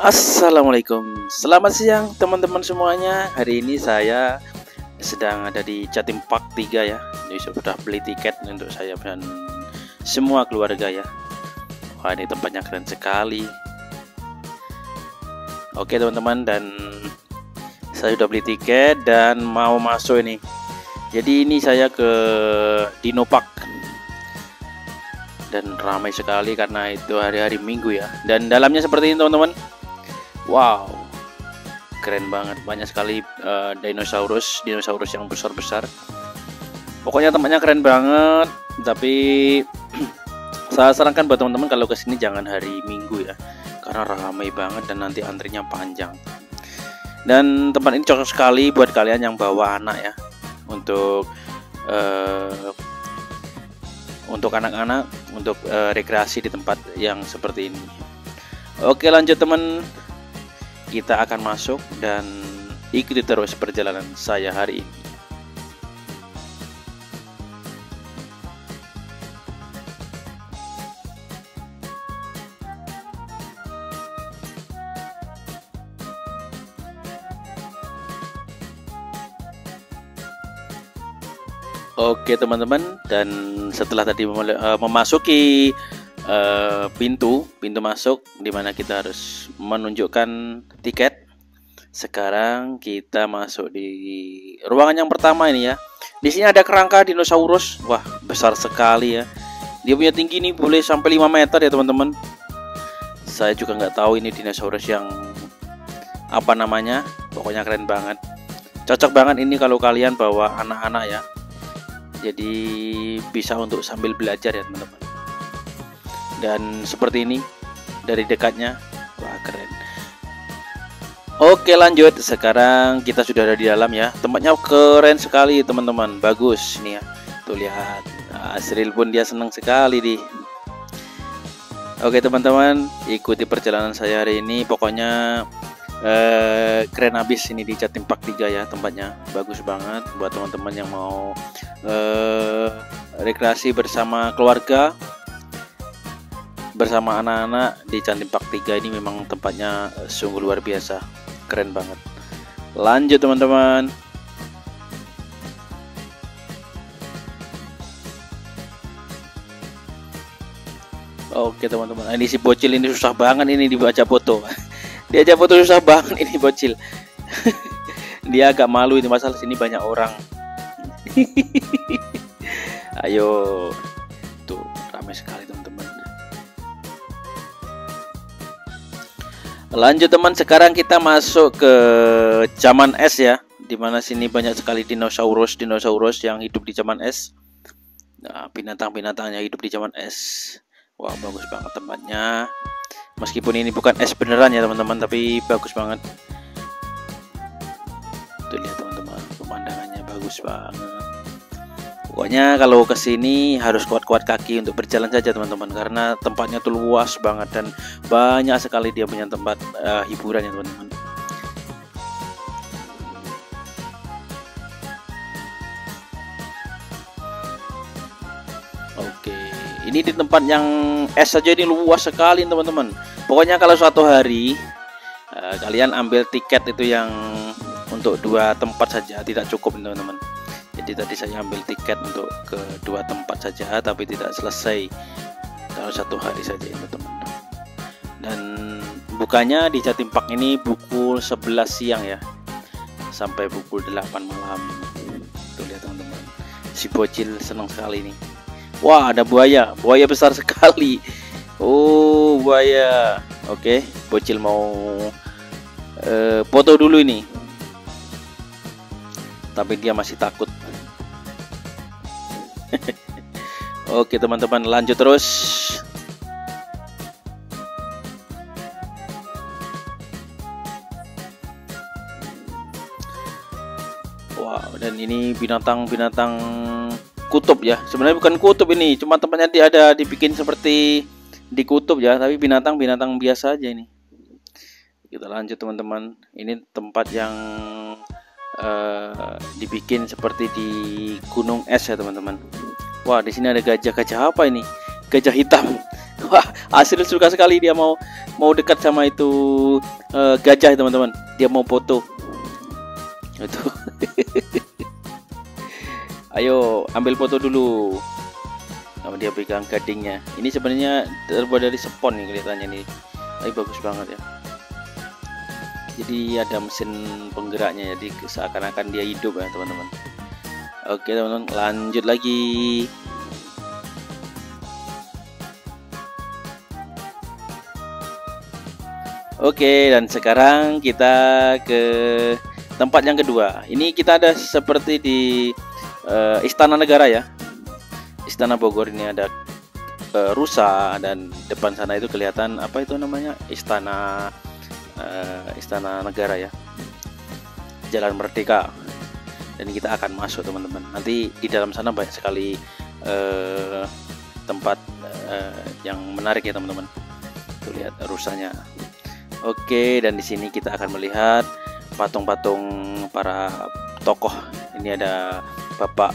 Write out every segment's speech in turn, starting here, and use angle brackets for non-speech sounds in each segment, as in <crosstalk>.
Assalamualaikum. Selamat siang teman-teman semuanya. Hari ini saya sedang ada di Jatim Park 3 ya. Jadi sudah beli tiket untuk saya dan semua keluarga ya. Wah ini tempatnya keren sekali. Oke teman-teman dan saya sudah beli tiket dan mau masuk ini. Jadi ini saya ke Dino Park. Dan ramai sekali karena itu hari-hari minggu ya. Dan dalamnya seperti ini teman-teman wow. Keren banget. Banyak sekali uh, dinosaurus dinosaurus yang besar-besar. Pokoknya tempatnya keren banget. Tapi <clears throat> saya sarankan buat teman-teman kalau ke sini jangan hari minggu ya. Karena ramai banget dan nanti antrinya panjang. Dan tempat ini cocok sekali buat kalian yang bawa anak ya. Untuk uh, untuk anak-anak untuk uh, rekreasi di tempat yang seperti ini. Oke, lanjut teman. Kita akan masuk dan ikuti terus perjalanan saya hari ini. Oke teman-teman dan setelah tadi uh, memasuki uh, pintu pintu masuk di mana kita harus menunjukkan tiket. Sekarang kita masuk di ruangan yang pertama ini ya. Di sini ada kerangka dinosaurus. Wah, besar sekali ya. Dia punya tinggi nih boleh sampai 5 meter ya teman-teman. Saya juga nggak tahu ini dinosaurus yang apa namanya. Pokoknya keren banget. Cocok banget ini kalau kalian bawa anak-anak ya jadi bisa untuk sambil belajar ya teman-teman dan seperti ini dari dekatnya. Wah keren. Oke lanjut. Sekarang kita sudah ada di dalam ya. Tempatnya keren sekali teman-teman. Bagus nih ya. Tuh lihat. Asril pun dia senang sekali di. Oke teman-teman. Ikuti perjalanan saya hari ini. Pokoknya eh, keren abis ini di Jatim Park 3 ya tempatnya. Bagus banget buat teman-teman yang mau eh, rekreasi bersama keluarga bersama anak-anak di Jatim Park 3 ini memang tempatnya sungguh luar biasa keren banget lanjut teman-teman Oke teman-teman, ini si bocil ini susah banget ini dibaca foto. <laughs> Diajak foto susah banget ini bocil. <laughs> Dia agak malu ini masalah sini banyak orang. <laughs> Ayo. Tuh, ramai sekali Lanjut teman, sekarang kita masuk ke zaman es ya. Di mana sini banyak sekali dinosaurus dinosaurus yang hidup di zaman es. Nah, binatang-binatangnya hidup di zaman es. Wah, bagus banget tempatnya meskipun ini bukan es beneran ya teman-teman tapi bagus banget tuh lihat teman-teman pemandangannya bagus banget pokoknya kalau ke sini harus kuat-kuat kaki untuk berjalan saja teman-teman. Karena tempatnya tuh luas banget dan banyak sekali dia punya tempat uh, hiburan ya teman-teman. Oke, ini di tempat yang es saja ini luas sekali teman-teman. Pokoknya kalau suatu hari uh, kalian ambil tiket itu yang untuk dua tempat saja tidak cukup teman-teman jadi tadi saya ambil tiket untuk ke dua tempat saja tapi tidak selesai. Kalau satu hari saja itu teman-teman. Dan bukanya di Jatim Park ini pukul 11 siang ya? Sampai pukul 8 malam. Tuh lihat teman-teman. Si bocil senang sekali nih wah ada buaya. Buaya besar sekali. Oh buaya. Oke Bocil mau uh, Foto dulu ini. Tapi dia masih takut <laughs> Oke teman-teman lanjut terus. Wow dan ini binatang-binatang kutub ya. Sebenarnya bukan kutub ini cuma tempatnya dia ada dibikin seperti di kutub ya tapi binatang-binatang biasa aja ini. Kita lanjut teman-teman. Ini tempat yang uh, dibikin seperti di gunung es ya teman-teman wah di sini ada gajah-gajah apa ini gajah hitam <laughs> Wah, Asril suka sekali dia mau mau dekat sama itu uh, gajah teman-teman. Dia mau foto. Itu. <laughs> Ayo ambil foto dulu. Nah, dia pegang gadingnya. Ini sebenarnya terbuat dari spon nih kelihatannya nih. Tapi bagus banget ya. Jadi ada mesin penggeraknya jadi seakan-akan dia hidup ya teman-teman. Oke teman-teman lanjut lagi. Oke, dan sekarang kita ke tempat yang kedua. Ini kita ada seperti di uh, Istana Negara ya. Istana Bogor ini ada uh, rusa dan depan sana itu kelihatan apa itu namanya? Istana uh, Istana Negara ya. Jalan Merdeka. Dan kita akan masuk teman-teman. Nanti di dalam sana banyak sekali uh, tempat uh, yang menarik ya teman-teman. Tuh lihat rusanya. Oke, dan di sini kita akan melihat patung-patung para tokoh. Ini ada Bapak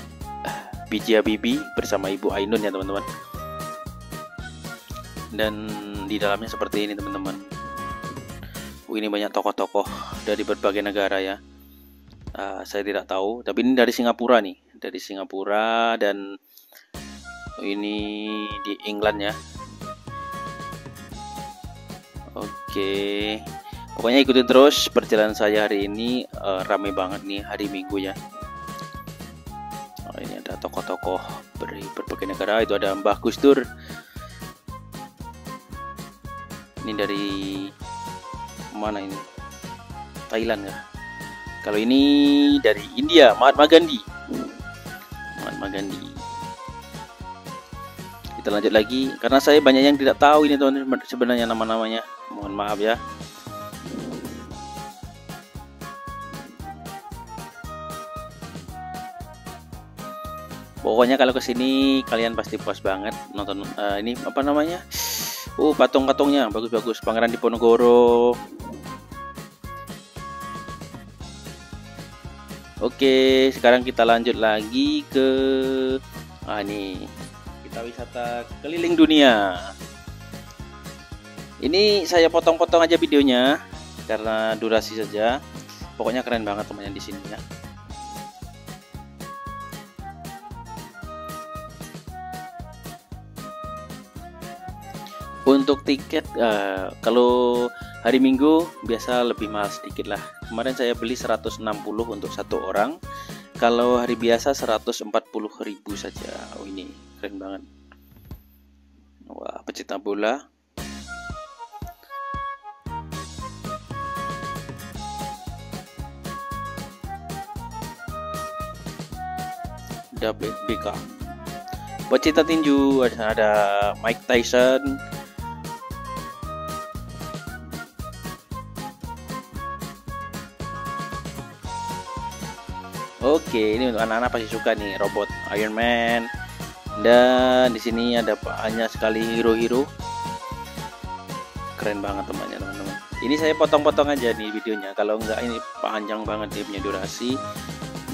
Biji Bibi bersama Ibu Ainun ya teman-teman. Dan di dalamnya seperti ini teman-teman. Uh, ini banyak tokoh-tokoh dari berbagai negara ya. Uh, saya tidak tahu, tapi ini dari Singapura nih, dari Singapura dan ini di England ya Oke. Pokoknya ikutin terus perjalanan saya hari ini uh, rame banget nih hari Minggu ya. Oh, ini ada tokoh-tokoh dari berbagai negara. Itu ada Mbah Gus Dur. Ini dari mana ini? Thailand ya. Kalau ini dari India, Mahatma Gandhi. Mahatma Gandhi. Kita lanjut lagi. Karena saya banyak yang tidak tahu ini teman sebenarnya nama-namanya. Mohon maaf ya. Pokoknya kalau ke sini kalian pasti puas banget nonton uh, ini apa namanya? Uh patung-patungnya. Bagus-bagus. Pangeran Diponegoro Oke, sekarang kita lanjut lagi ke ah ini kita wisata keliling dunia. Ini saya potong-potong aja videonya karena durasi saja. Pokoknya keren banget temannya di sini ya. Untuk tiket uh, kalau hari Minggu biasa lebih mahal sedikit lah. Kemarin saya beli 160 untuk satu orang. Kalau hari biasa 140.000 saja. Oh ini keren banget. Wah, pecinta bola WBK pecinta tinju ada Mike Tyson Oke, ini untuk anak-anak pasti suka nih robot Iron Man. Dan di sini ada banyak sekali hero-hero. Keren banget temannya teman-teman. Ini saya potong-potong aja nih videonya. Kalau enggak ini panjang banget dia punya durasi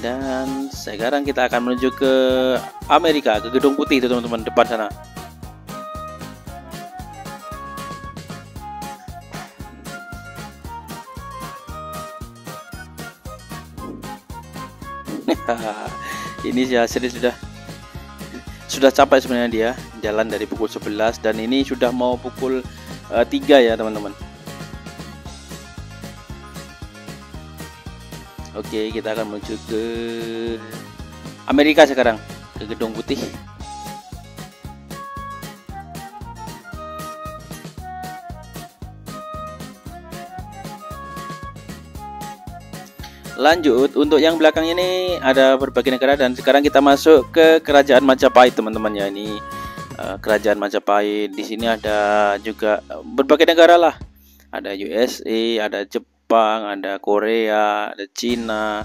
dan sekarang kita akan menuju ke Amerika ke Gedung Putih itu teman-teman depan sana <laughs> ini sih hasilnya sudah sudah capek sebenarnya dia jalan dari pukul 11 dan ini sudah mau pukul uh, eh, 3 ya teman-teman Oke, kita akan menuju ke Amerika sekarang, ke Gedung Putih. Lanjut, untuk yang belakang ini ada berbagai negara dan sekarang kita masuk ke Kerajaan Majapahit, teman-teman ya. Ini uh, Kerajaan Majapahit. Di sini ada juga berbagai negara lah. Ada USA, ada Jepang ada Korea, ada Cina,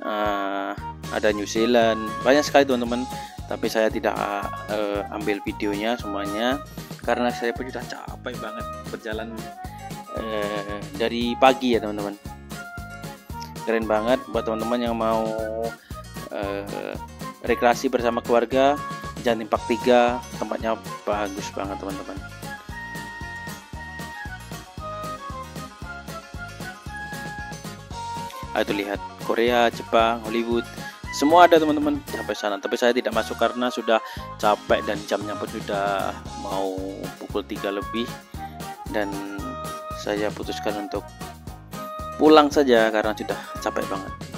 uh, ada New Zealand, banyak sekali teman-teman. Tapi saya tidak uh, ambil videonya semuanya karena saya pun sudah capek banget berjalan uh, dari pagi ya teman-teman. Keren banget buat teman-teman yang mau uh, rekreasi bersama keluarga Jatim Park 3 tempatnya bagus banget teman-teman. Itu lihat Korea, Jepang, Hollywood semua ada teman-teman sampai sana. Tapi saya tidak masuk karena sudah capek dan jamnya pun sudah mau pukul 3 lebih. Dan saya putuskan untuk pulang saja karena sudah capek banget